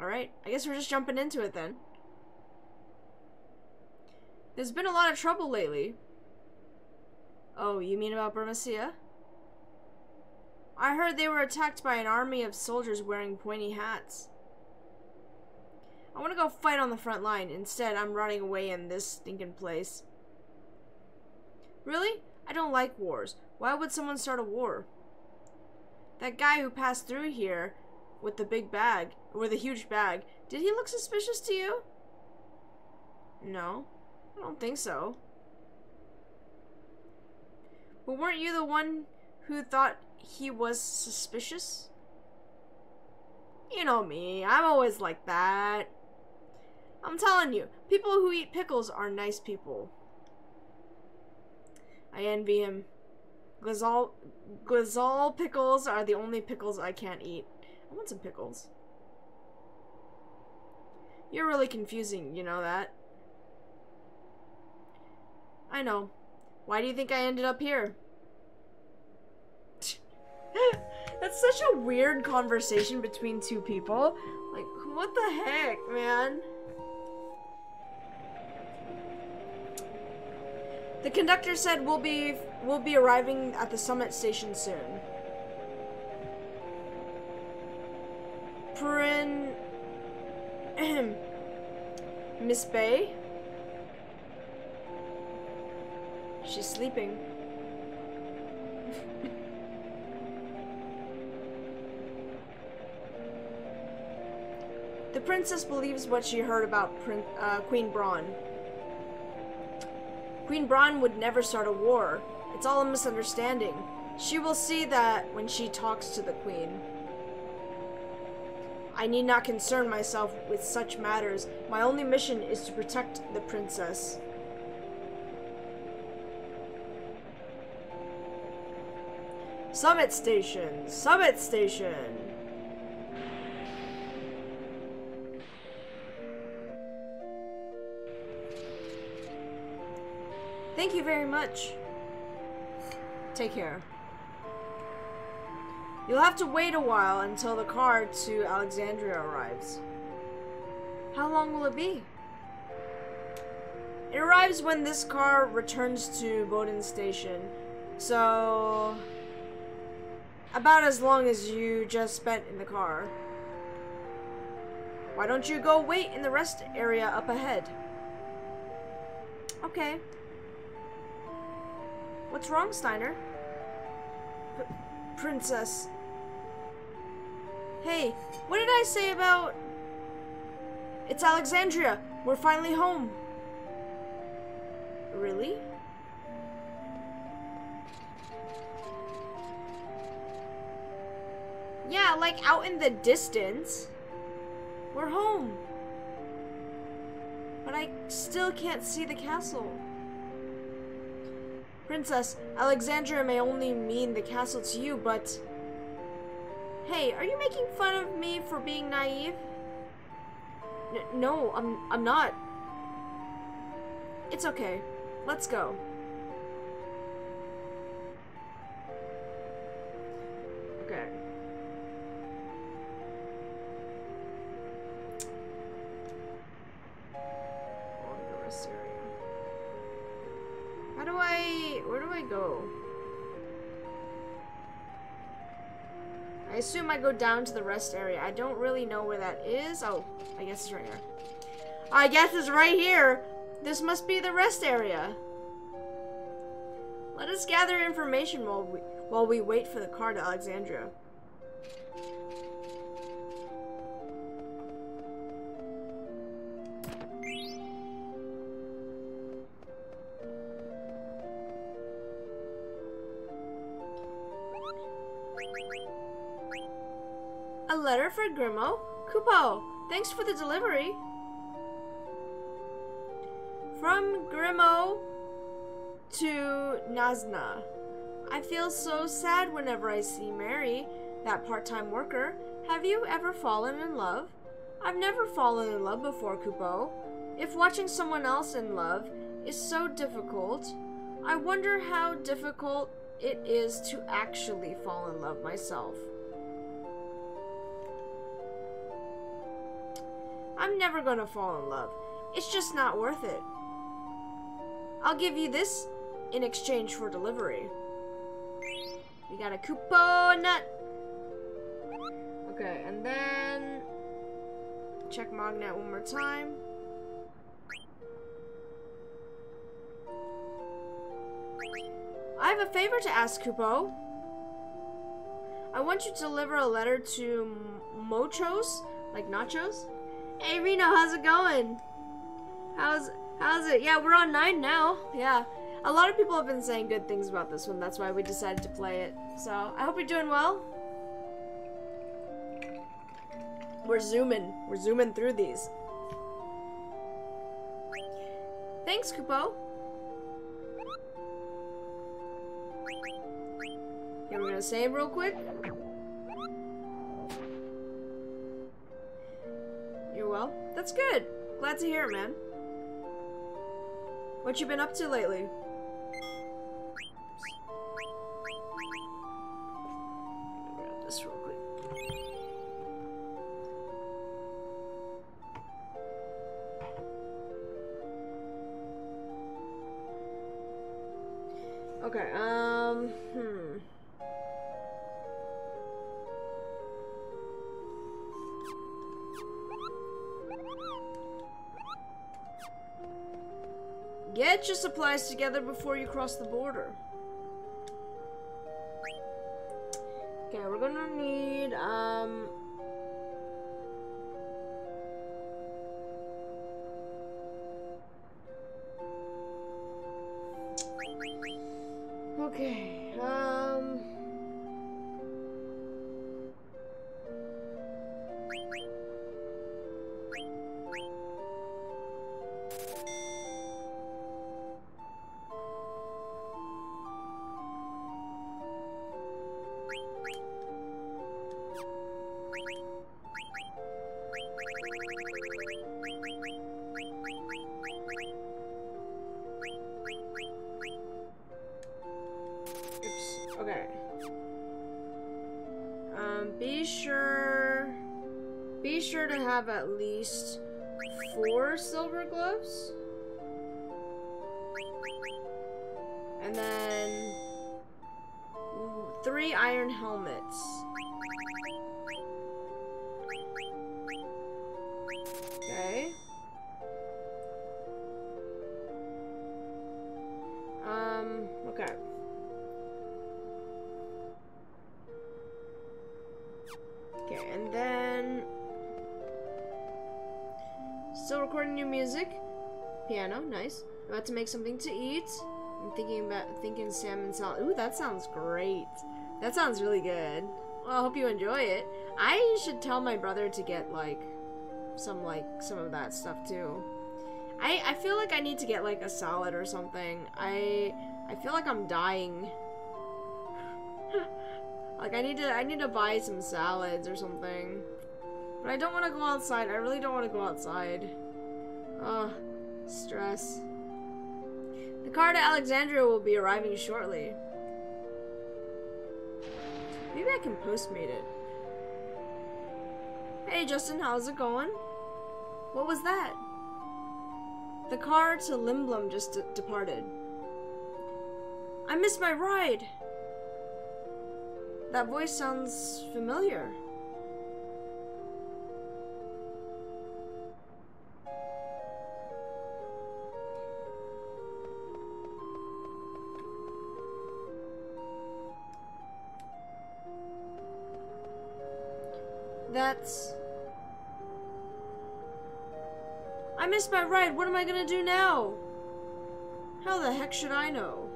Alright, I guess we're just jumping into it then. There's been a lot of trouble lately. Oh, you mean about Burmecia? I heard they were attacked by an army of soldiers wearing pointy hats. I want to go fight on the front line. Instead, I'm running away in this stinking place. Really? I don't like wars. Why would someone start a war? That guy who passed through here with the big bag, with a huge bag, did he look suspicious to you? No, I don't think so. But weren't you the one who thought he was suspicious? You know me, I'm always like that. I'm telling you, people who eat pickles are nice people. I envy him. Gysahl, gysahl pickles are the only pickles I can't eat. I want some pickles. You're really confusing, you know that? I know. Why do you think I ended up here? That's such a weird conversation between two people. Like, what the heck, man? The conductor said we'll be we'll be arriving at the summit station soon. Prin Miss Bay? She's sleeping. the princess believes what she heard about Prin uh, Queen Brahne. Queen Brahne would never start a war. It's all a misunderstanding. She will see that when she talks to the queen. I need not concern myself with such matters. My only mission is to protect the princess. Summit Station! Summit Station! Thank you very much. Take care. You'll have to wait a while until the car to Alexandria arrives. How long will it be? It arrives when this car returns to Bohden Station. So... About as long as you just spent in the car. Why don't you go wait in the rest area up ahead? Okay. What's wrong, Steiner? P princess. Hey, what did I say about... It's Alexandria. We're finally home. Really? Yeah, like out in the distance. We're home. But I still can't see the castle. Princess, Alexandria may only mean the castle to you, but... Hey, are you making fun of me for being naive? N no, I'm, I'm not. It's okay. Let's go. Okay. How do I... Where do I go? Assume I go down to the rest area. I don't really know where that is. Oh, I guess it's right here. I guess it's right here. This must be the rest area. Let us gather information while we, while we wait for the car to Alexandria. For Grimo? Kupo, thanks for the delivery. From Grimo to Nazna. I feel so sad whenever I see Mary, that part-time worker. Have you ever fallen in love? I've never fallen in love before, Kupo. If watching someone else in love is so difficult, I wonder how difficult it is to actually fall in love myself. I'm never gonna fall in love. It's just not worth it. I'll give you this in exchange for delivery. We got a Kupo Nut. Okay, and then check Mognet one more time. I have a favor to ask, Kupo. I want you to deliver a letter to Mochos, like nachos. Hey Reno, how's it going? How's how's it? Yeah, we're on nine now. Yeah. A lot of people have been saying good things about this one. That's why we decided to play it. So, I hope you're doing well. We're zooming. We're zooming through these. Thanks, Kupo. Yeah, we're gonna save real quick. Well? That's good. Glad to hear it, man. What you been up to lately? Get your supplies together before you cross the border. Okay. Um, be sure. Be sure to have at least four silver gloves. And then three iron helmets. About to make something to eat. I'm thinking about thinking salmon salad. Ooh, that sounds great. That sounds really good. Well, I hope you enjoy it. I should tell my brother to get like some like some of that stuff too. I I feel like I need to get like a salad or something. I I feel like I'm dying. like I need to I need to buy some salads or something. But I don't want to go outside. I really don't want to go outside. Ugh, stress. The car to Alexandria will be arriving shortly. Maybe I can postmate it. Hey Justin, how's it going? What was that? The car to Lindblum just de- departed. I missed my ride! That voice sounds familiar. That's. I missed my ride. What am I gonna do now? How the heck should I know?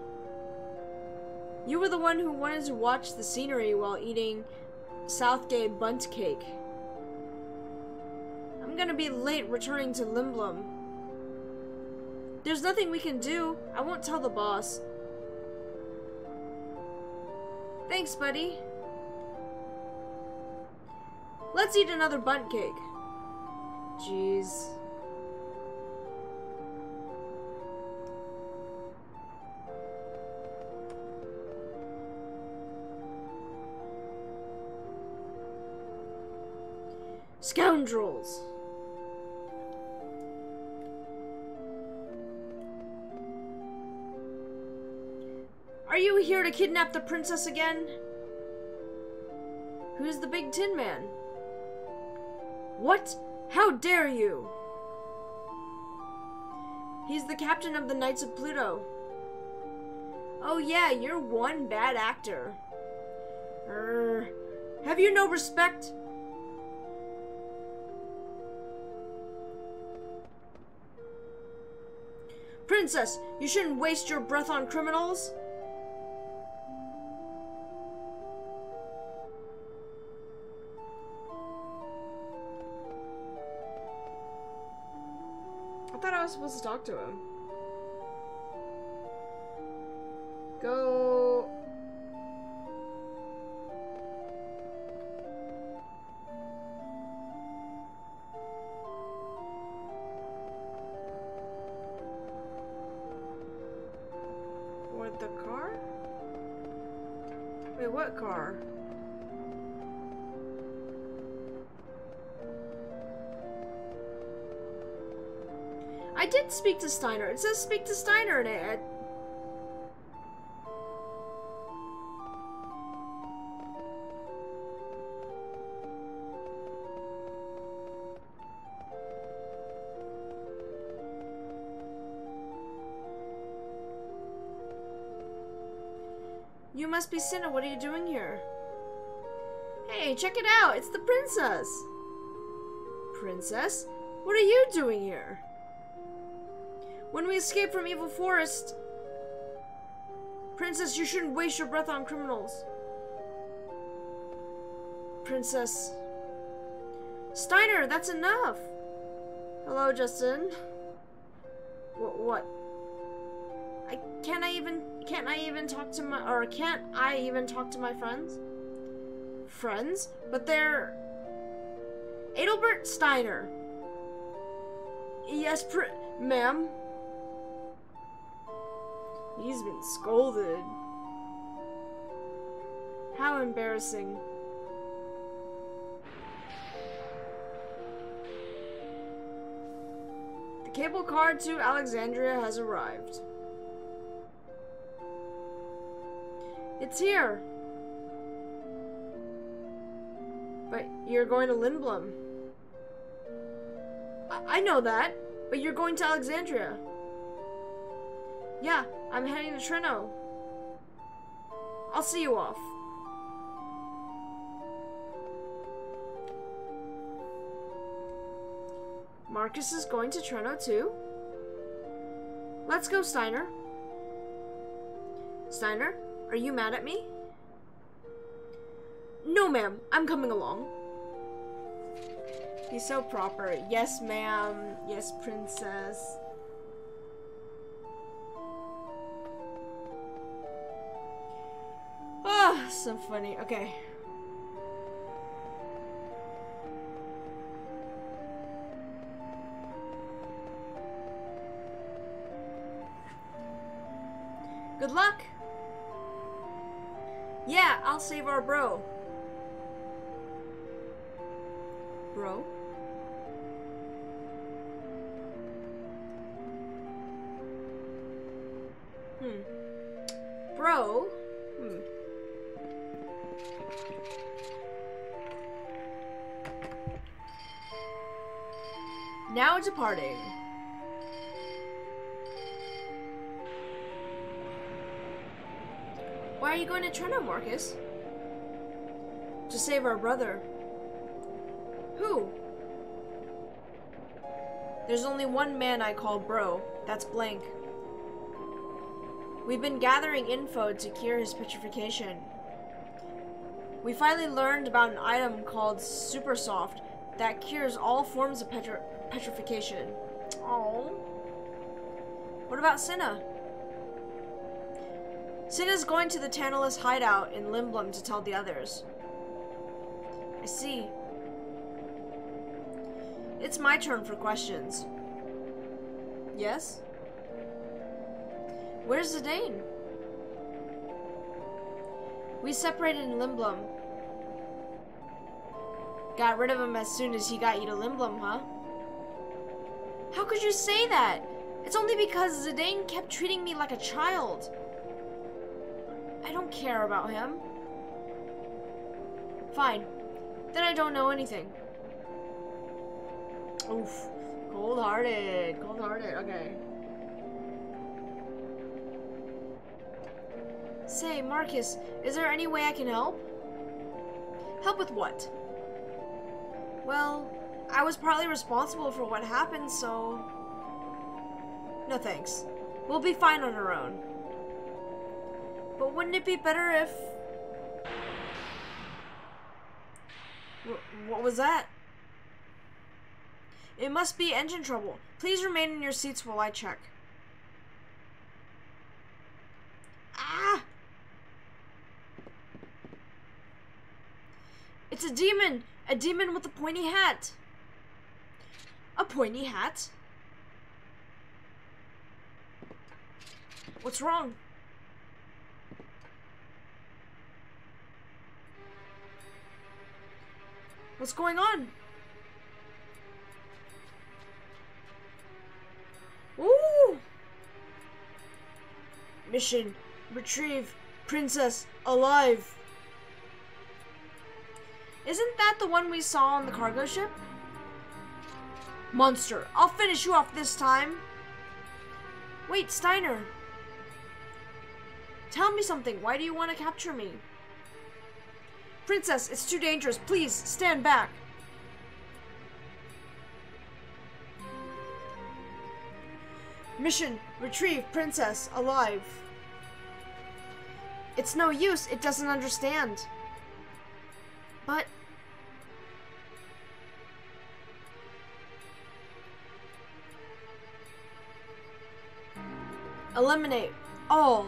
You were the one who wanted to watch the scenery while eating Southgate Bundt Cake. I'm gonna be late returning to Lindblum. There's nothing we can do. I won't tell the boss. Thanks, buddy. Let's eat another bundt cake. Jeez. Scoundrels! Are you here to kidnap the princess again? Who's the big tin man? What? How dare you? He's the captain of the Knights of Pluto. Oh yeah, you're one bad actor. Er, have you no respect? Princess, you shouldn't waste your breath on criminals. Supposed to talk to him. Go. What, the car? Wait, what car? Did speak to Steiner. It says speak to Steiner in it. You must be Cinna. What are you doing here? Hey, check it out. It's the princess. Princess? What are you doing here? When we escape from Evil Forest... Princess, you shouldn't waste your breath on criminals. Princess... Steiner, that's enough! Hello, Justin. What? What? I can't I even can't I even talk to my or can't I even talk to my friends? Friends? But they're Adelbert Steiner. Yes, ma'am. He's been scolded. How embarrassing. The cable car to Alexandria has arrived. It's here. But you're going to Lindblum. I, I know that, but you're going to Alexandria. Yeah, I'm heading to Treno. I'll see you off. Marcus is going to Treno too? Let's go, Steiner. Steiner, are you mad at me? No, ma'am. I'm coming along. He's so proper. Yes, ma'am. Yes, princess. So funny. Okay. Good luck. Yeah, I'll save our bro. Bro? Hmm. Bro? Hmm. Now departing. Why are you going to Treno, Marcus? To save our brother. Who? There's only one man I call bro. That's Blank. We've been gathering info to cure his petrification. We finally learned about an item called Super Soft that cures all forms of petri petrification. Oh. What about Cinna? Cinna's going to the Tantalus hideout in Lindblum to tell the others. I see. It's my turn for questions. Yes? Where's Zidane? We separated in Lindblum. Got rid of him as soon as he got you to Lindblum, huh? How could you say that? It's only because Zidane kept treating me like a child. I don't care about him. Fine. Then I don't know anything. Oof. Cold hearted. Cold hearted. Okay. Say, Marcus, is there any way I can help? Help with what? Well, I was partly responsible for what happened, so. No thanks. We'll be fine on our own. But wouldn't it be better if. Wh- what was that? It must be engine trouble. Please remain in your seats while I check. Ah! It's a demon! A demon with a pointy hat! A pointy hat? What's wrong? What's going on? Ooh! Mission Retrieve Princess alive! Isn't that the one we saw on the cargo ship? Monster, I'll finish you off this time! Wait, Steiner! Tell me something. Why do you want to capture me? Princess, it's too dangerous. Please, stand back. Mission Retrieve Princess alive. It's no use. It doesn't understand. But. Eliminate all.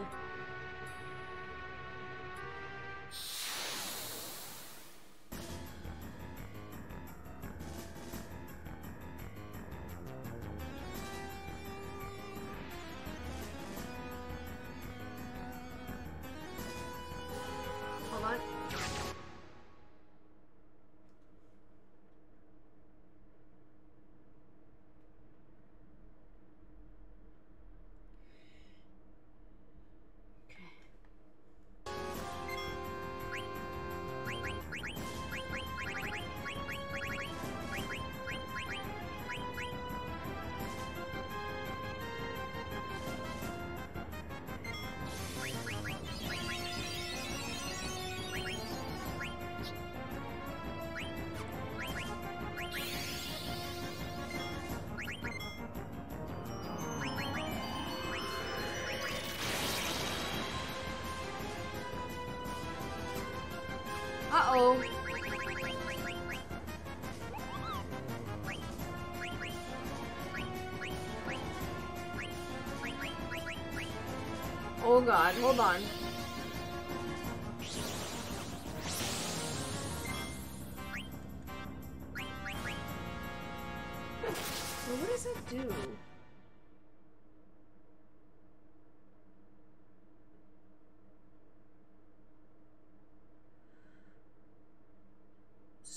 Uh-oh. Oh god, hold on. What does it do?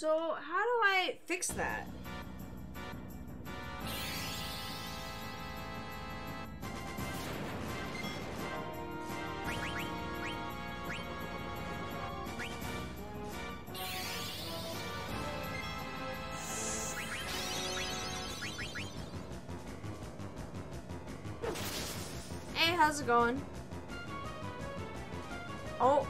So, how do I fix that? Hey, how's it going? Oh.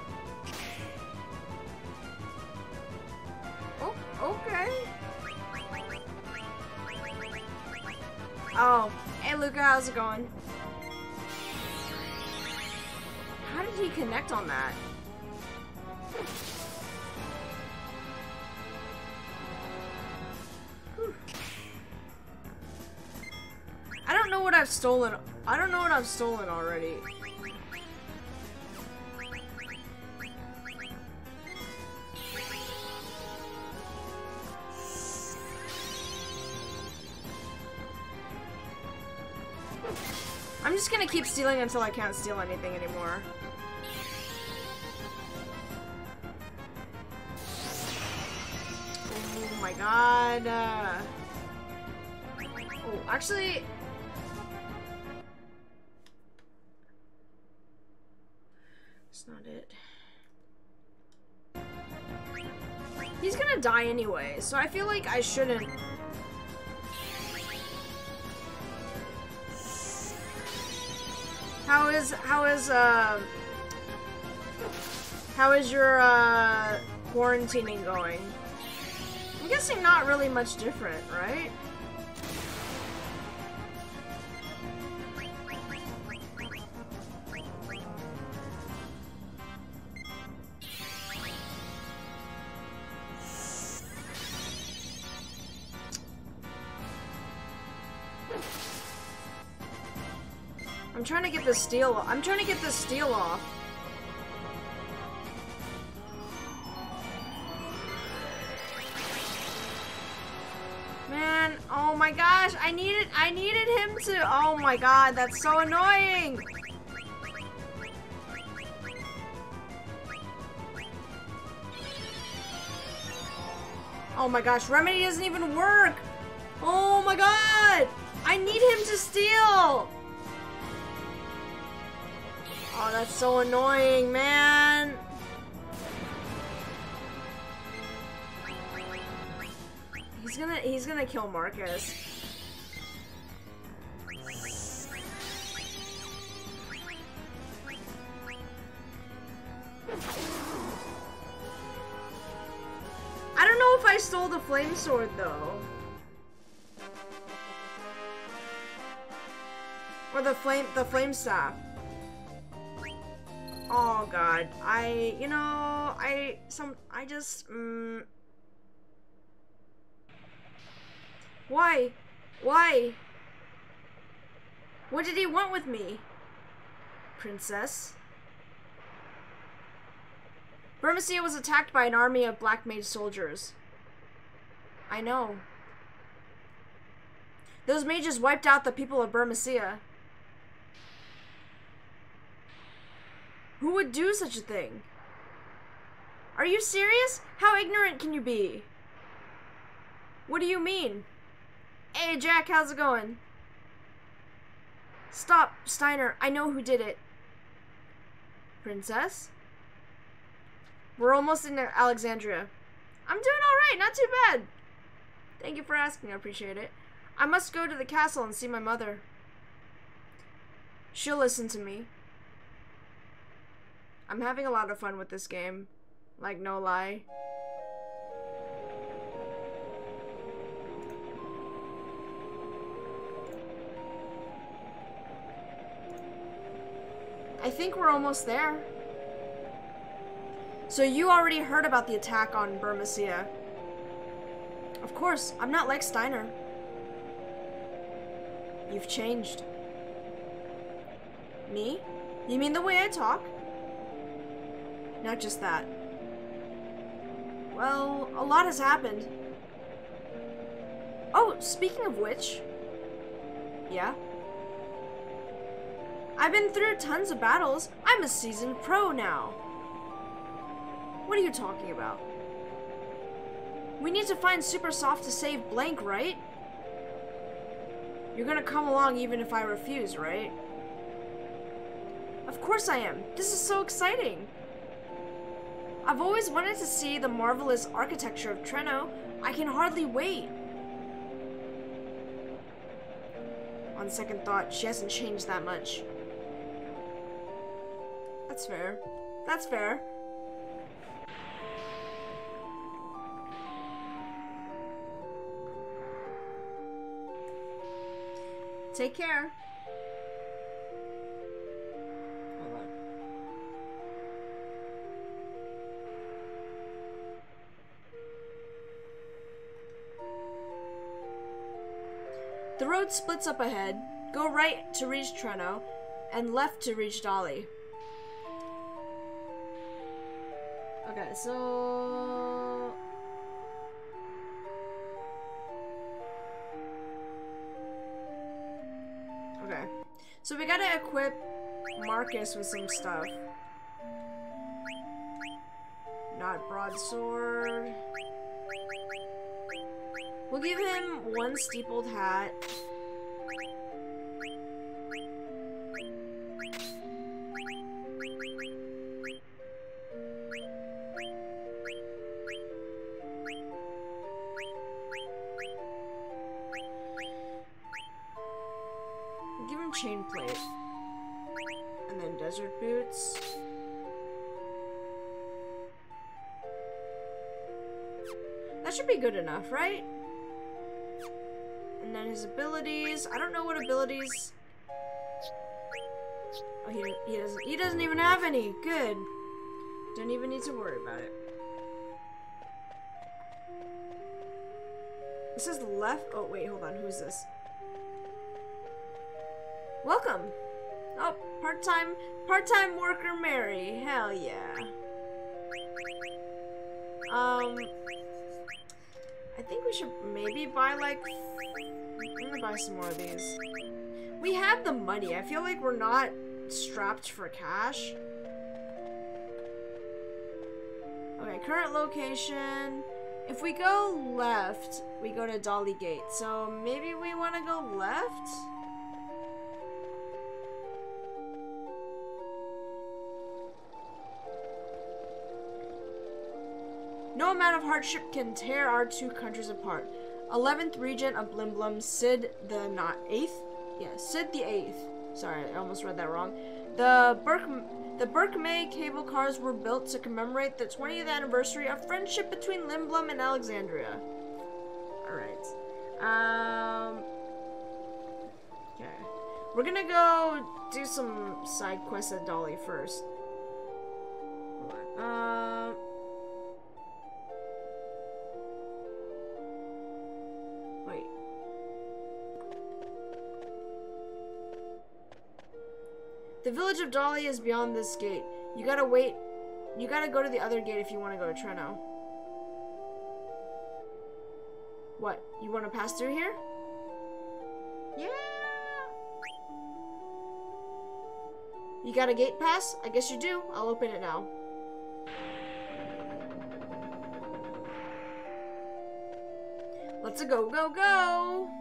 How's it going? How did he connect on that? Whew. I don't know what I've stolen. I don't know what I've stolen already. just gonna keep stealing until I can't steal anything anymore. Oh my god. Uh... Oh, actually... that's not it. He's gonna die anyway, so I feel like I shouldn't How is how is uh how is your uh quarantining going? I'm guessing not really much different, right? Trying to get the steel. off. I'm trying to get the steel off. Man, oh my gosh, I needed I needed him to Oh my god, that's so annoying. Oh my gosh, Remedy doesn't even work. Oh my god. I need him to steal. Oh, that's so annoying, man. He's gonna he's gonna kill Marcus. I don't know if I stole the flame sword though. Or the flame the flame staff. Oh god, I you know I some I just mm, why why what did he want with me, princess? Burmecia was attacked by an army of black mage soldiers. I know. Those mages wiped out the people of Burmecia. Who would do such a thing? Are you serious? How ignorant can you be? What do you mean? Hey, Jack, how's it going? Stop, Steiner. I know who did it. Princess? We're almost in Alexandria. I'm doing alright, not too bad. Thank you for asking, I appreciate it. I must go to the castle and see my mother. She'll listen to me. I'm having a lot of fun with this game. Like, no lie. I think we're almost there. So you already heard about the attack on Burmecia. Of course, I'm not like Steiner. You've changed. Me? You mean the way I talk? Not just that. Well, a lot has happened. Oh, speaking of which. Yeah? I've been through tons of battles. I'm a seasoned pro now. What are you talking about? We need to find Super Soft to save Blank, right? You're gonna come along even if I refuse, right? Of course I am. This is so exciting. I've always wanted to see the marvelous architecture of Treno. I can hardly wait. On second thought, she hasn't changed that much. That's fair. That's fair. Take care. The road splits up ahead. Go right to reach Treno, and left to reach Dali. Okay, so... Okay. So we gotta equip Marcus with some stuff. Not broadsword. We'll give him one steepled hat. Give him chain plate. And then desert boots. That should be good enough, right? I don't know what abilities. Oh, he, he doesn't. He doesn't even have any. Good. Don't even need to worry about it. This is left. Oh wait, hold on. Who's this? Welcome. Oh, part-time, part-time worker Mary. Hell yeah. Um, I think we should maybe buy like. I'm gonna buy some more of these. We have the money. I feel like we're not strapped for cash. Okay, current location. If we go left, we go to Dali Gate. So maybe we want to go left? No amount of hardship can tear our two countries apart. 11th Regent of Lindblum, Cid the not 8th? Yeah, Cid the 8th. Sorry, I almost read that wrong. The Burke the Berkmea cable cars were built to commemorate the 20th anniversary of friendship between Lindblum and Alexandria. Alright. Um Okay. We're gonna go do some side quests at Dali first. Hold village of Dali is beyond this gate. You gotta wait. You gotta go to the other gate if you want to go to Treno. What? You want to pass through here? Yeah. You got a gate pass? I guess you do. I'll open it now. Let's go, go, go!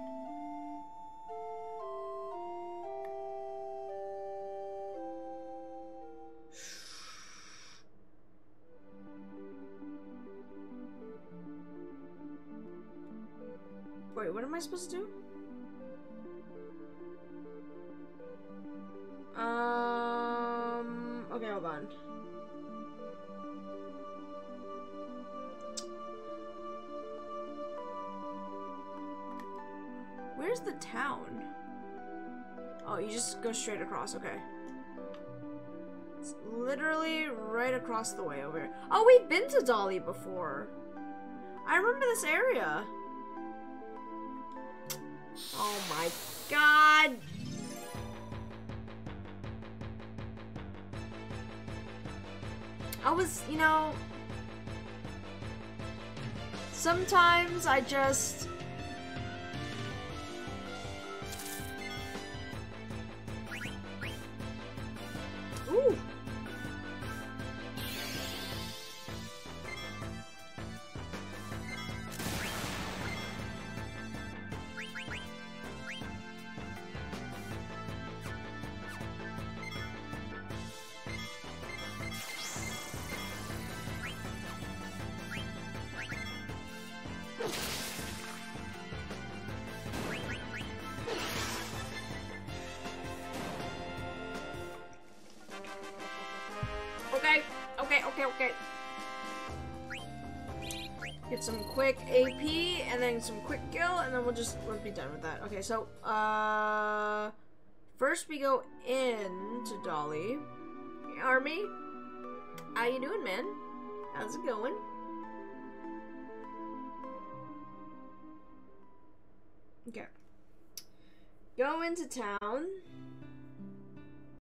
Wait, what am I supposed to do? Um, okay, hold on. Where's the town? Oh, you just go straight across, okay. It's literally right across the way over here. Oh, we've been to Dali before. I remember this area. God. I was, you know, sometimes I just okay, okay. Get some quick AP and then some quick kill and then we'll just we'll be done with that. Okay, so uh first we go in to Dali. Army. How you doing, man? How's it going? Okay. Go into town.